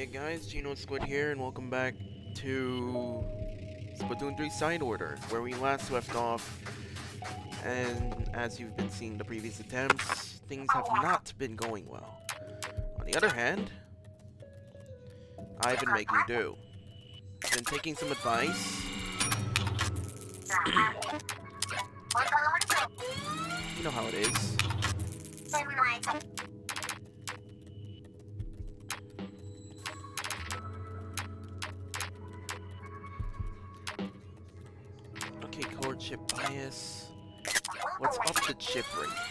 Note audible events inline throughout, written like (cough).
Hey guys, Geno Squid here, and welcome back to Splatoon 3 Side Order, where we last left off. And as you've been seeing the previous attempts, things have not been going well. On the other hand, I've been making do. Been taking some advice. (clears throat) you know how it is. Chip rate?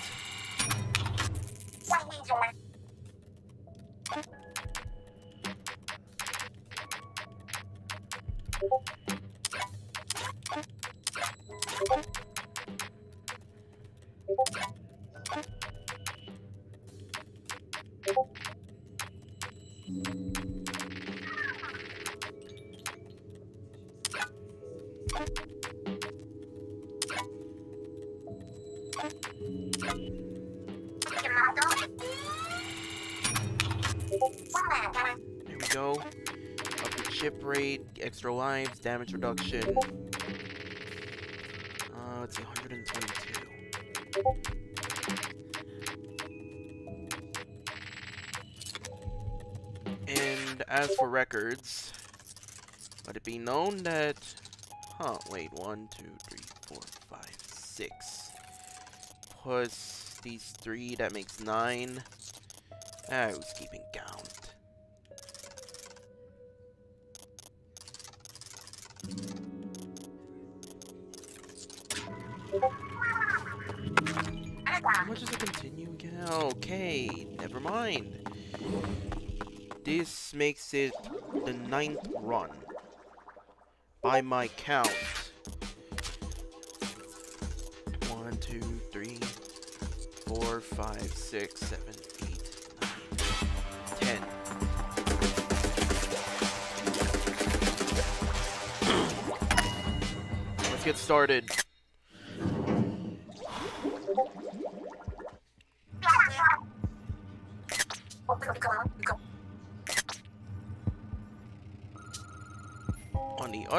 Extra lives, damage reduction. Uh, let's see, 122. And as for records, let it be known that... Huh, wait, one, two, three, four, five, six. Plus these three, that makes nine. Ah, who's keeping much does it continue again? Okay, never mind. This makes it the ninth run. By my count. One, two, three, four, five, six, seven, eight, nine, ten. Let's get started.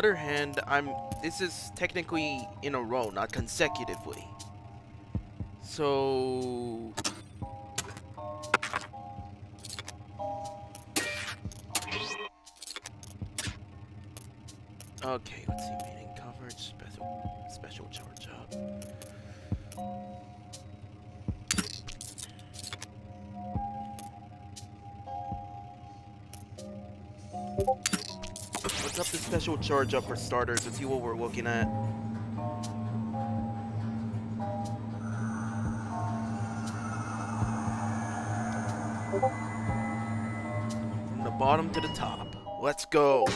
Other hand, I'm this is technically in a row, not consecutively. So up for starters? Let's see what we're looking at. From the bottom to the top. Let's go.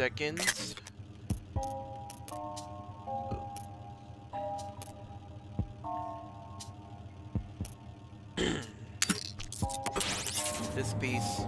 Seconds. (clears throat) this piece.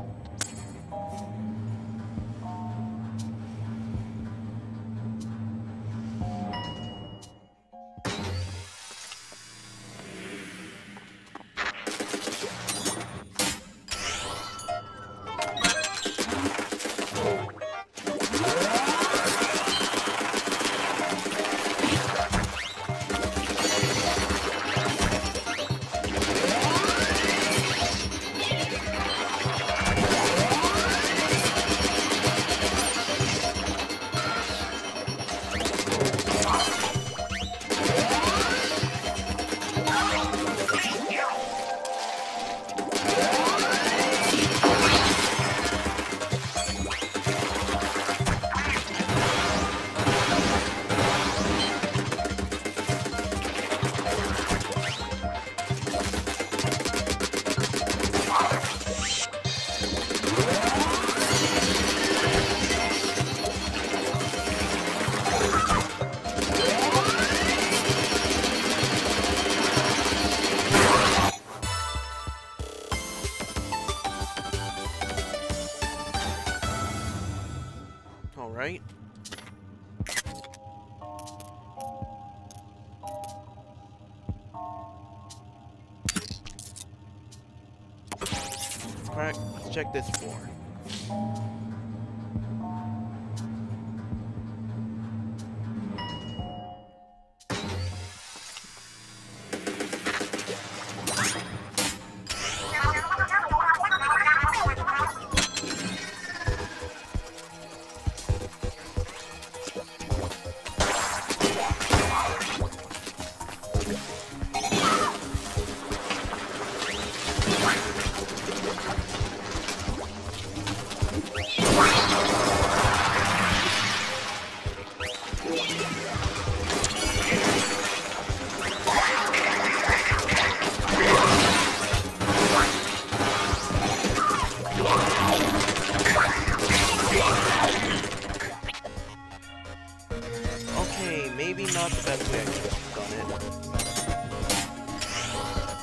Not the best way I could have done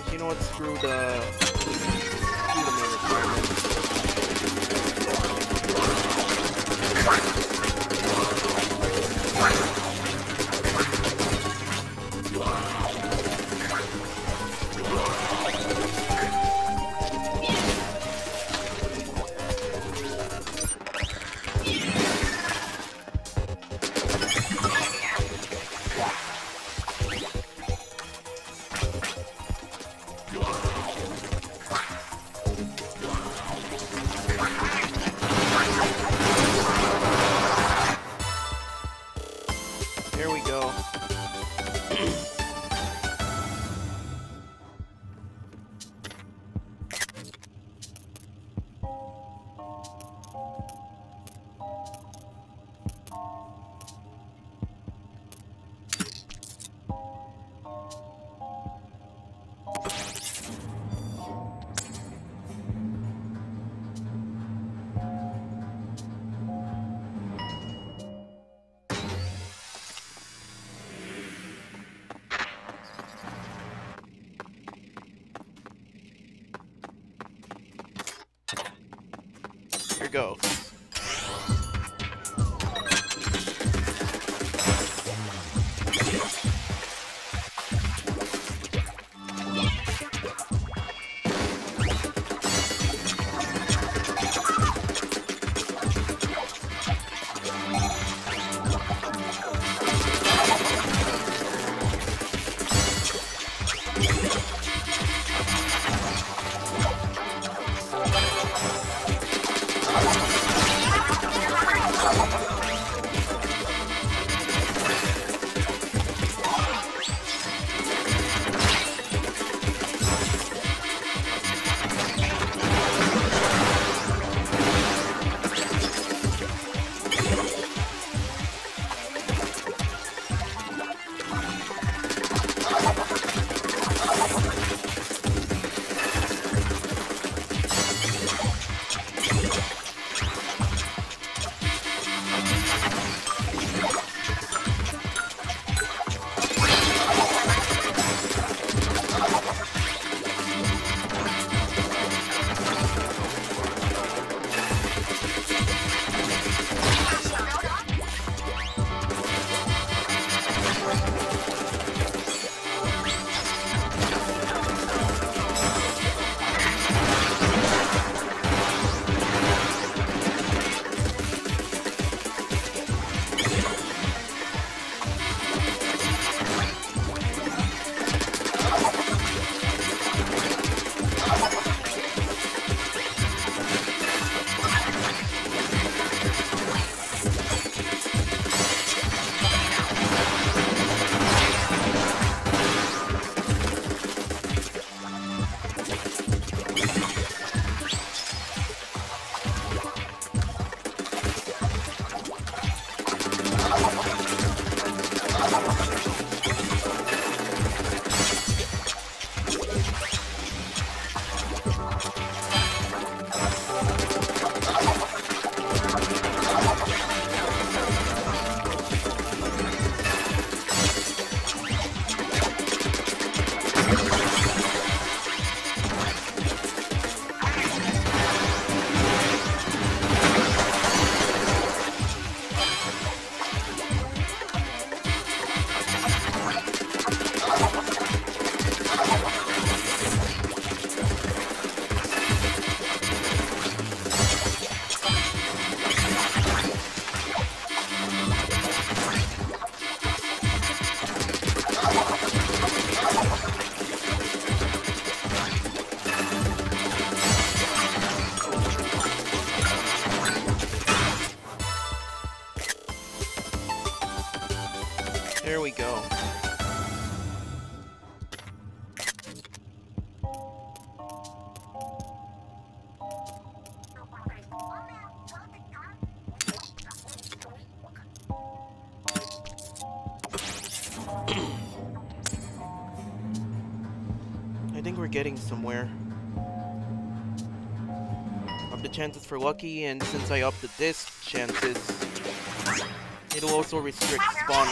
it. You know what? Screw the getting somewhere. Up the chances for lucky, and since I upped the disc chances, it'll also restrict spawn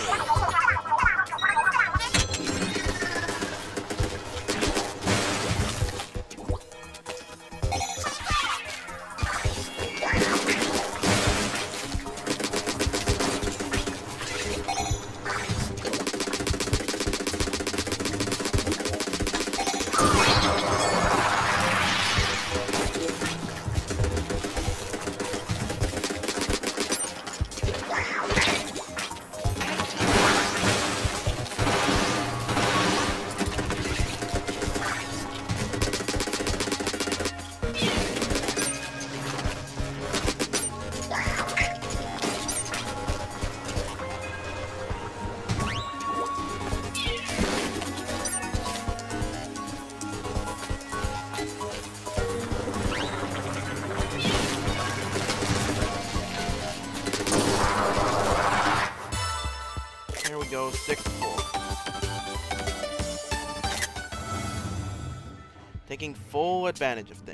advantage of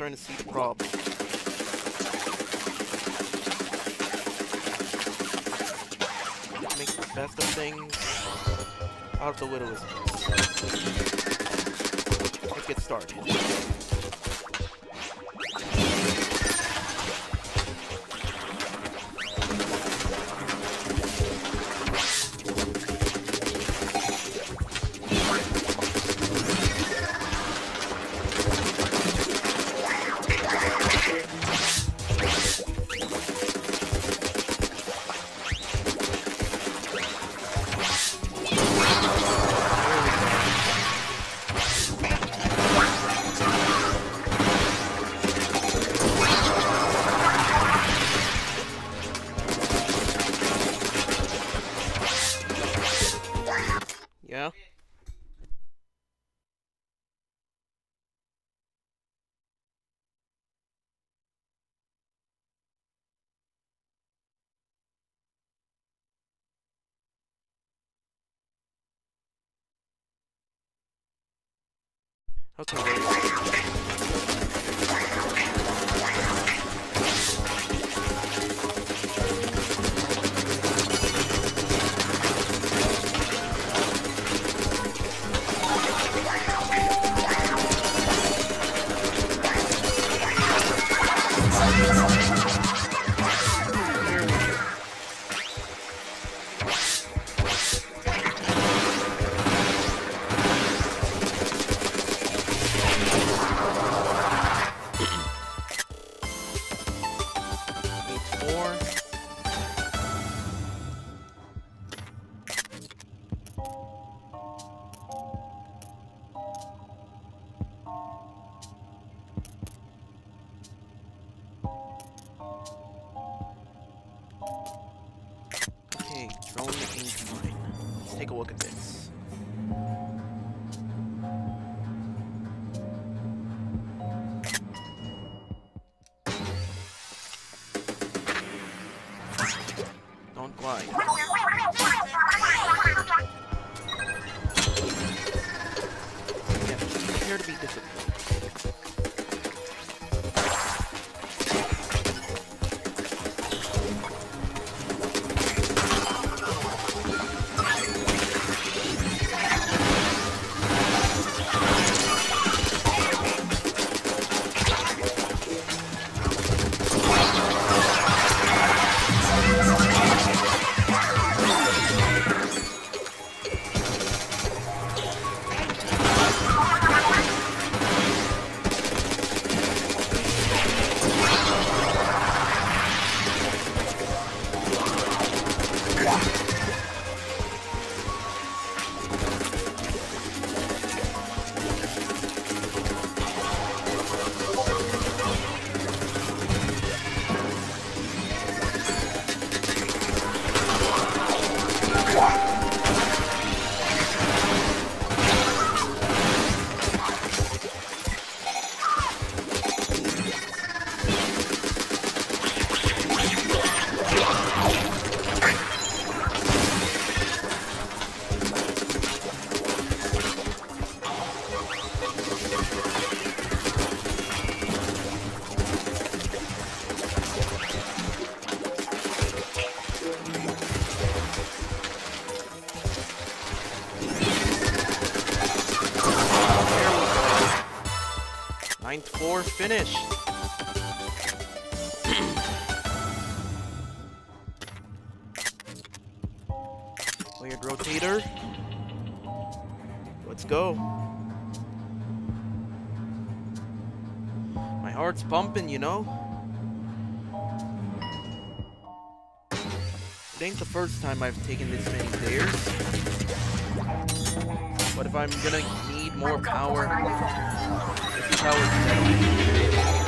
starting to see the problem. Make the best of things out of the widowism. Let's get started. You know? It ain't the first time I've taken this many stairs. But if I'm gonna need more power, this is how it's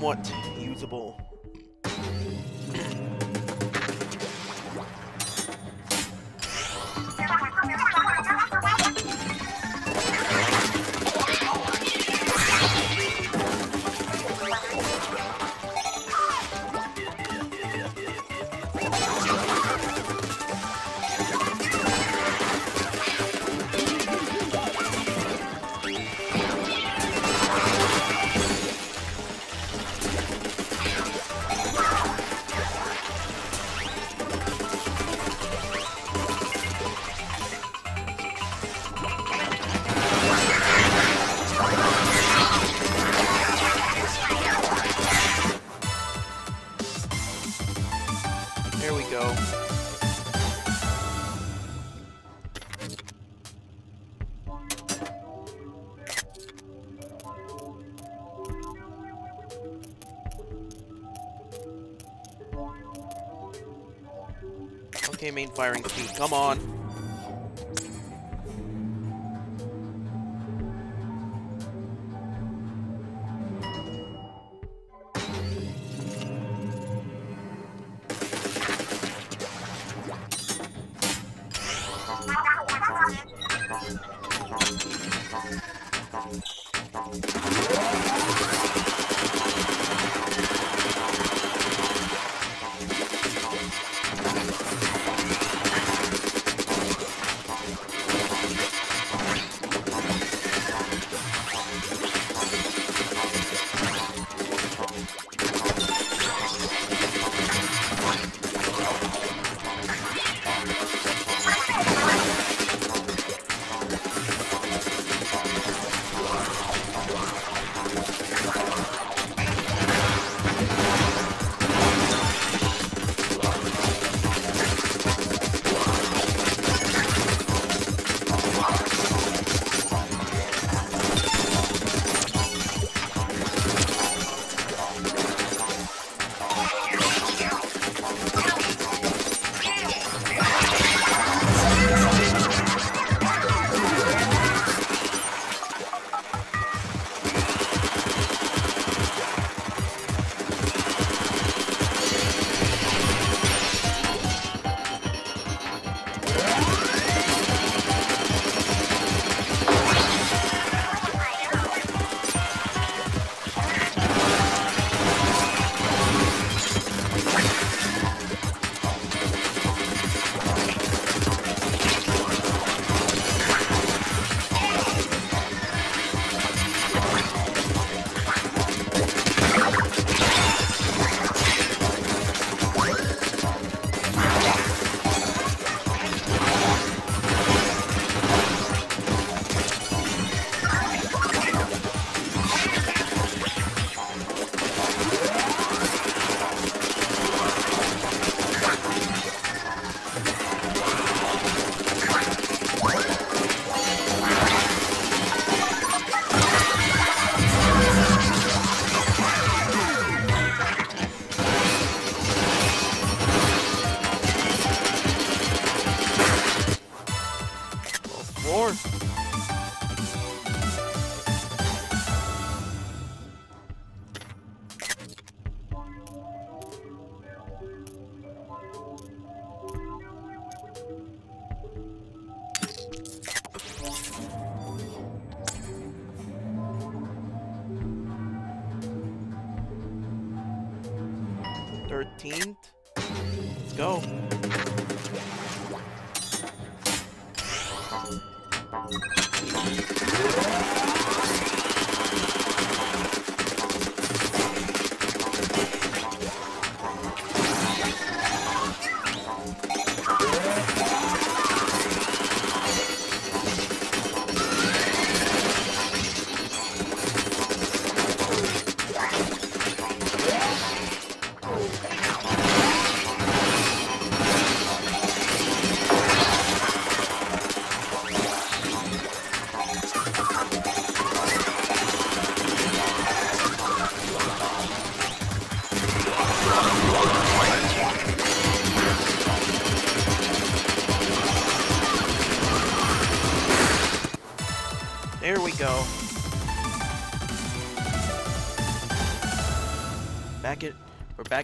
somewhat Okay, main firing speed, come on.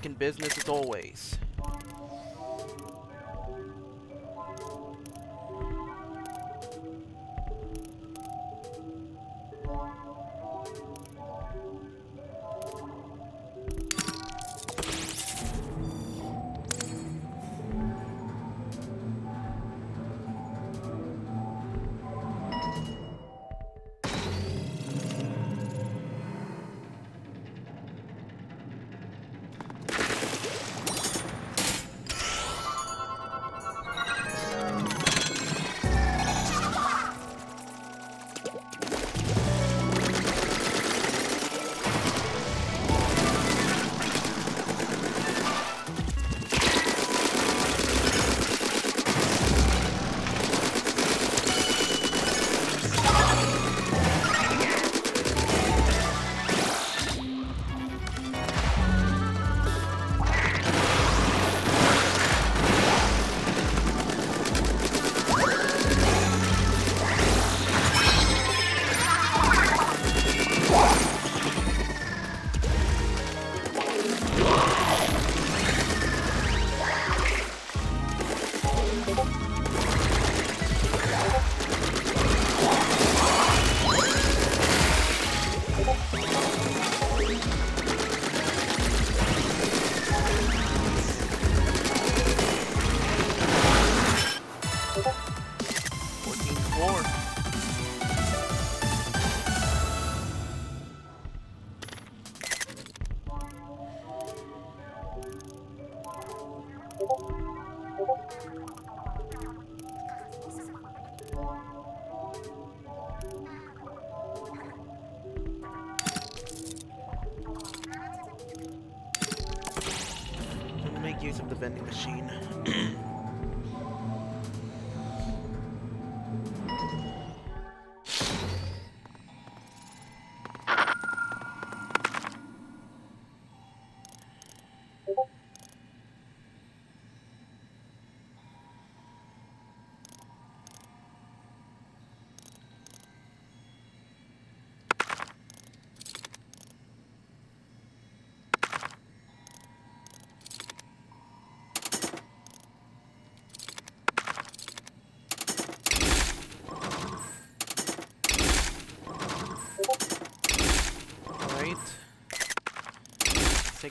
Back in business as always.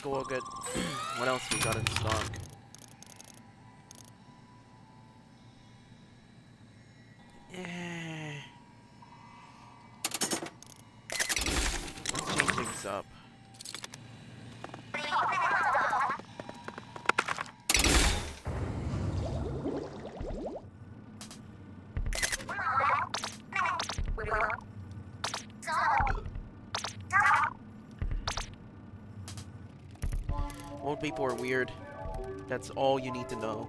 Look at (clears throat) what else we got in stock. Eh. Let's change things up. Old people are weird. That's all you need to know.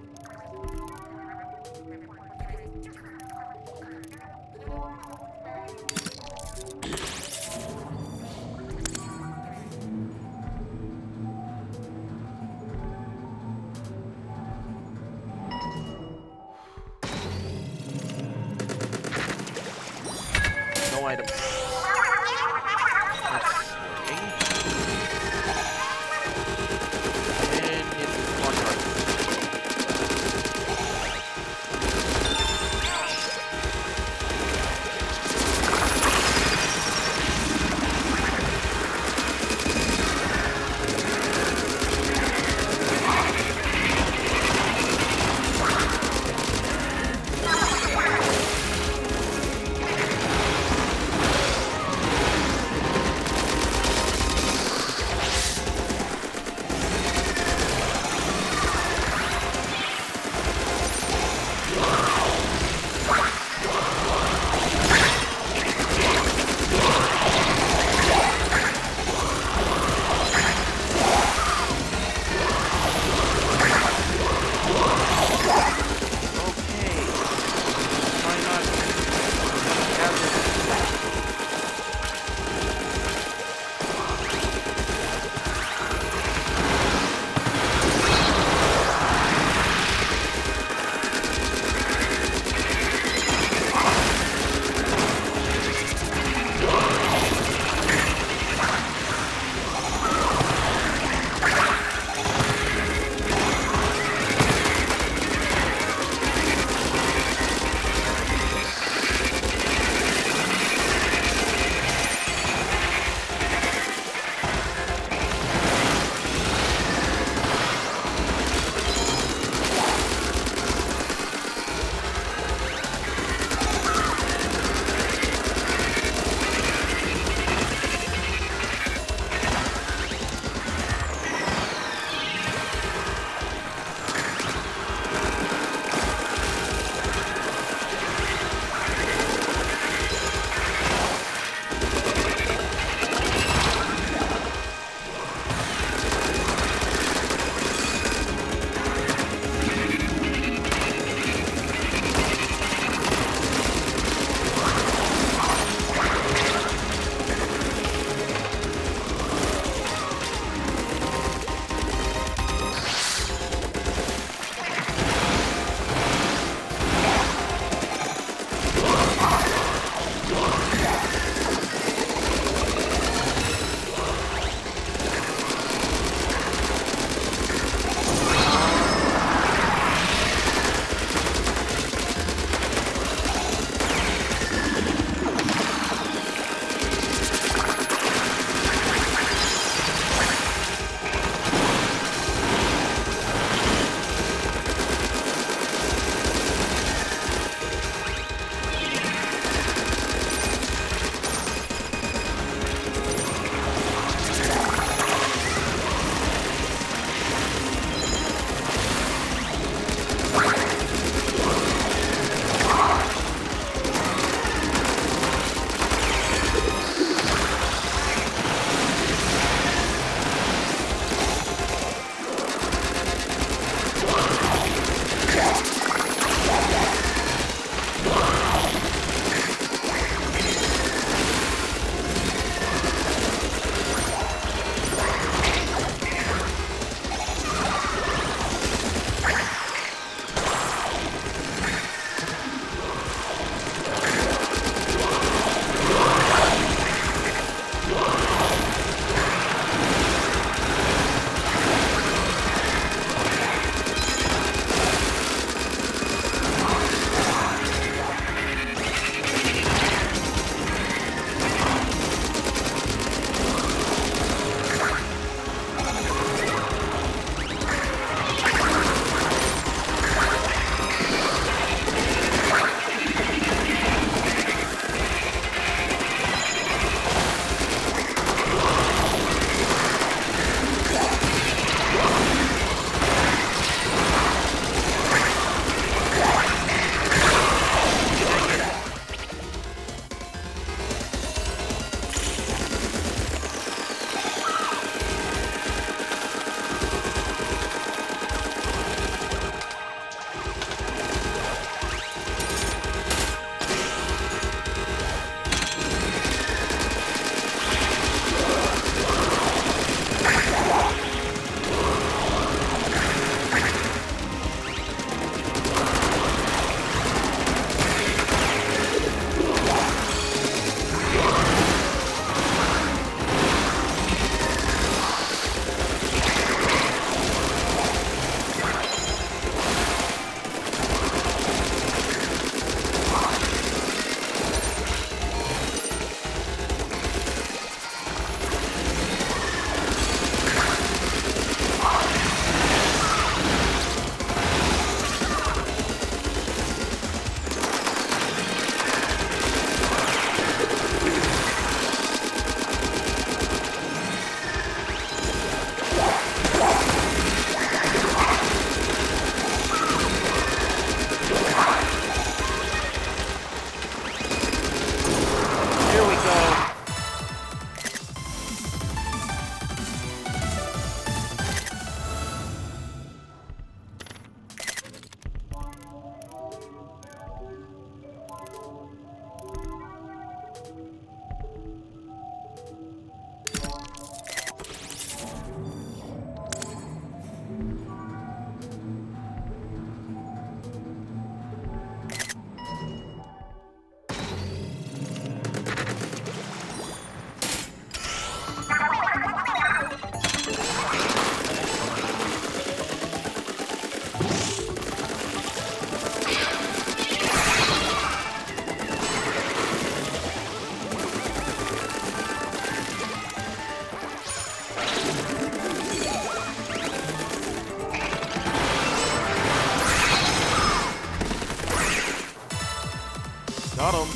Got him.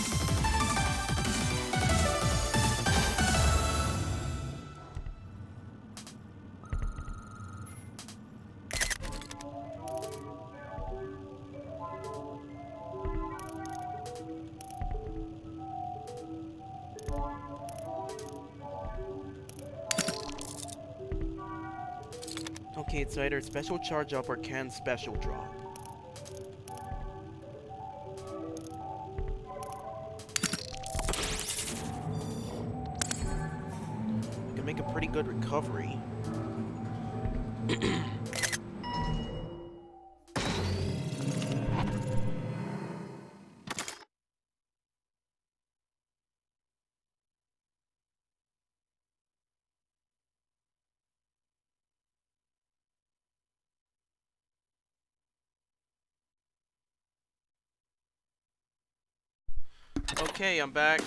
Okay, it's either special charge up or can special drop. Recovery. Okay, I'm back.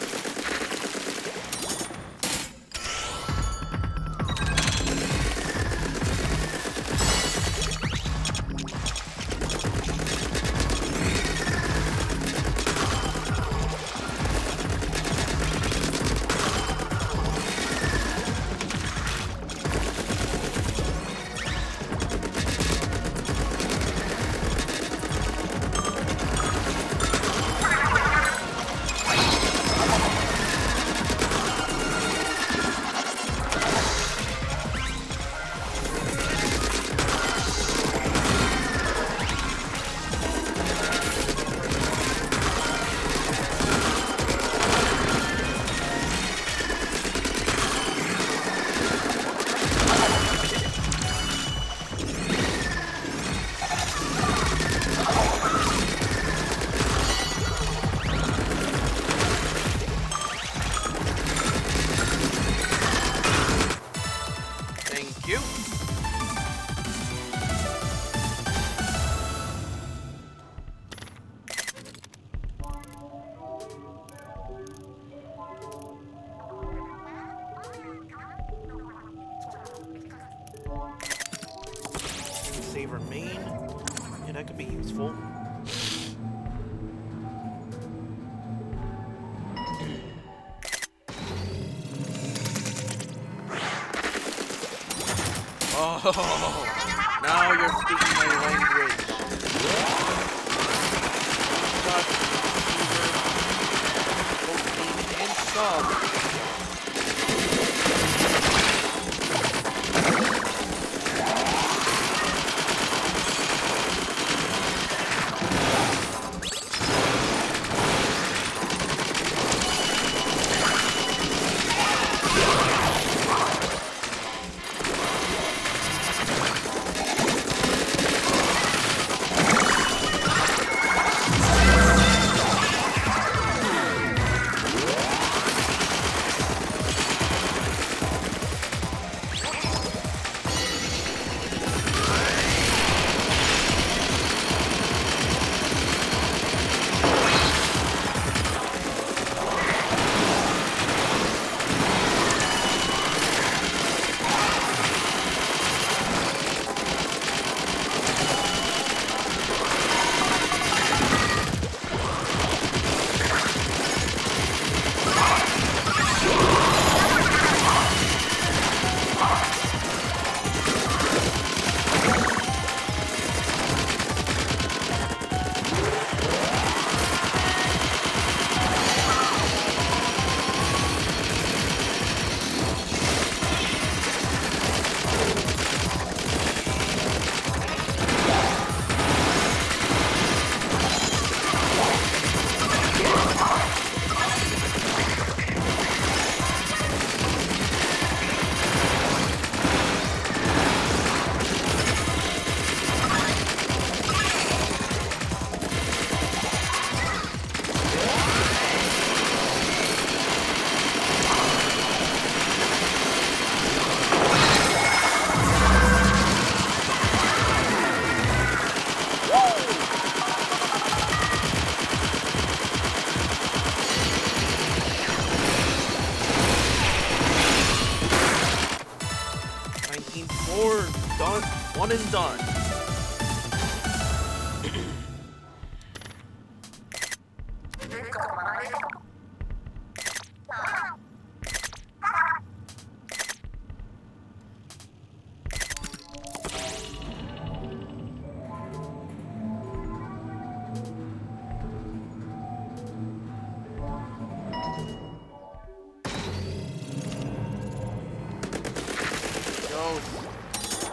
And done.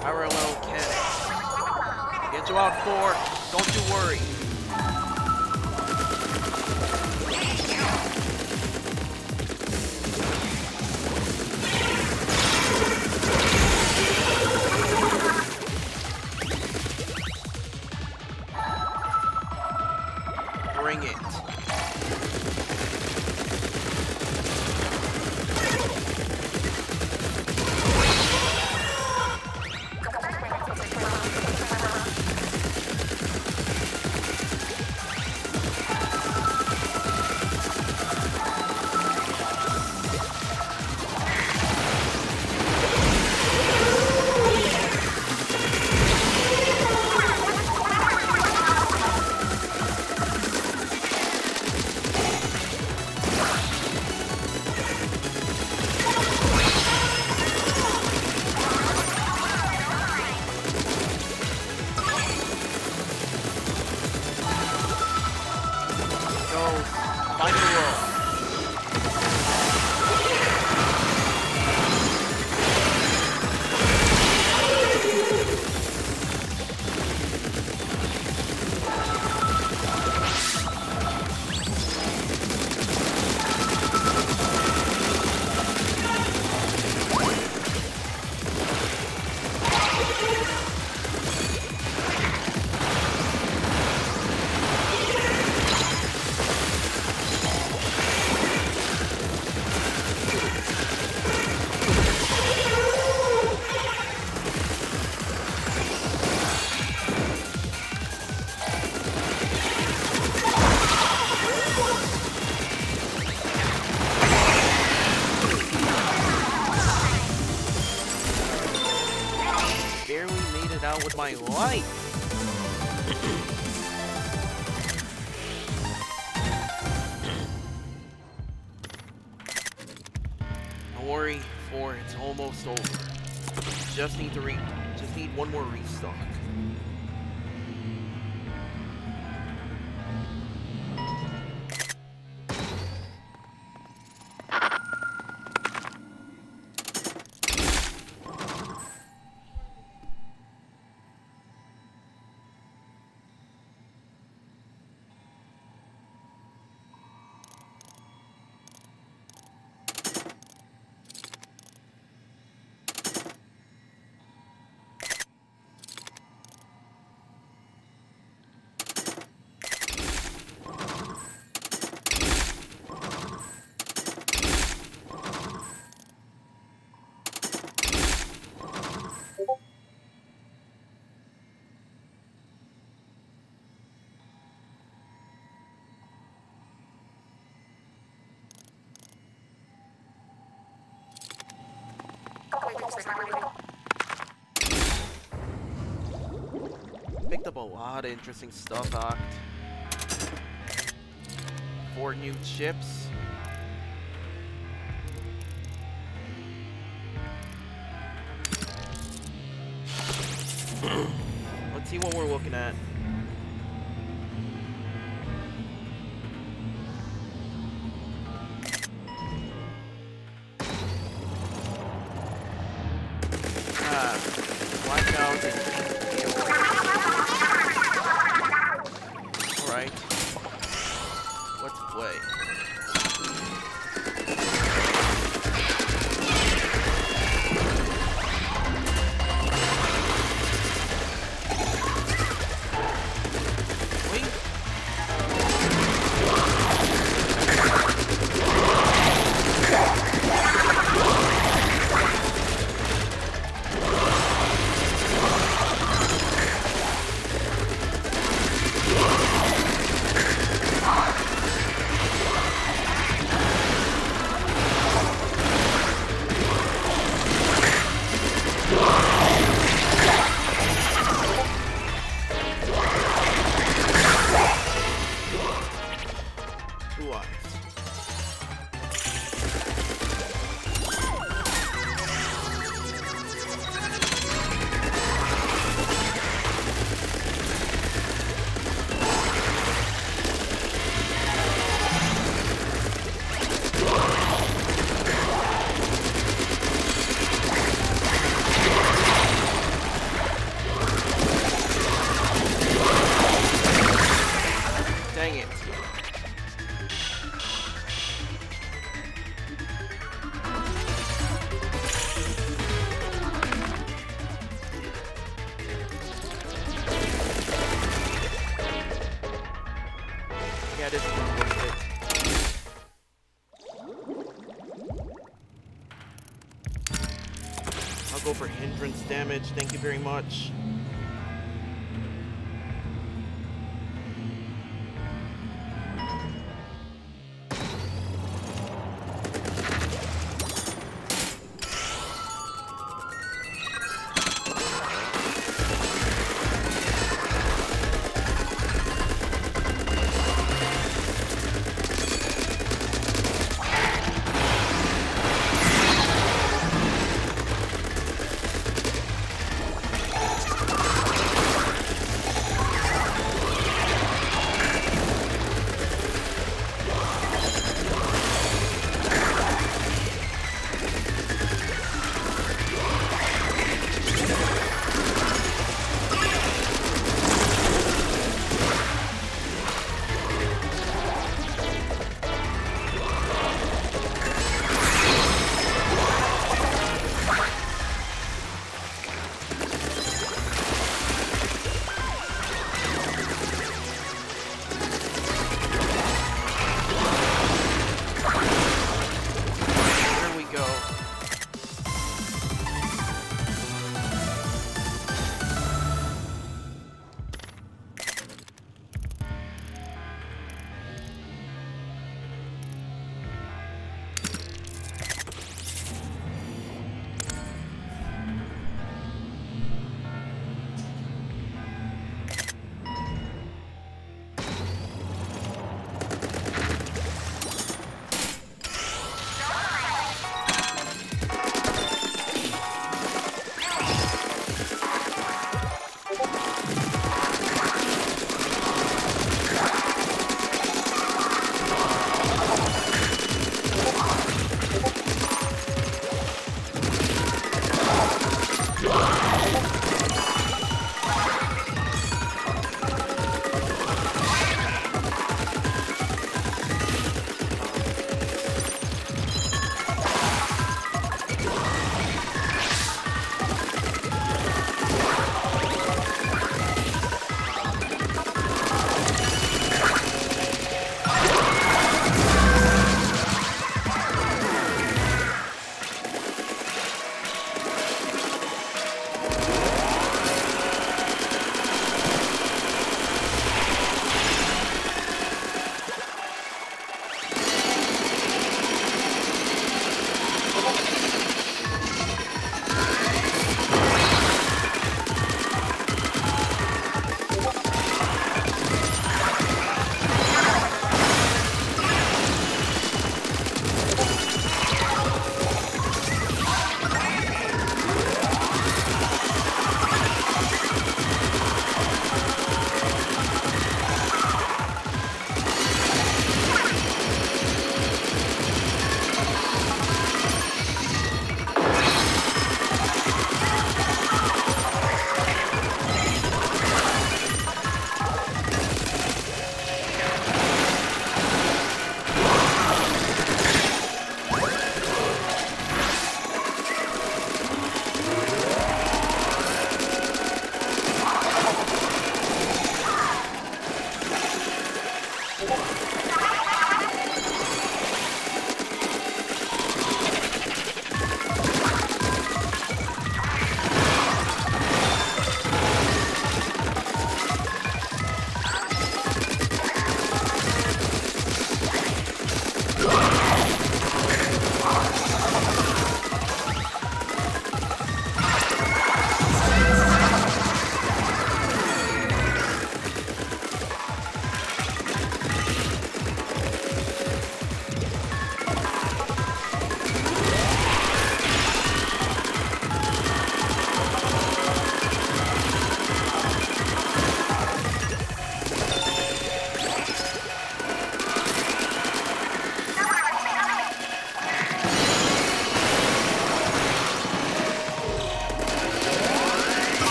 Parallel cannon. Get you out four. Don't you worry. My life. Don't worry, four. It's almost over. Just need to re. Just need one more restock. Picked up a lot of interesting stuff, Oct. Four new chips. I'll go for hindrance damage. Thank you very much.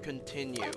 Continue.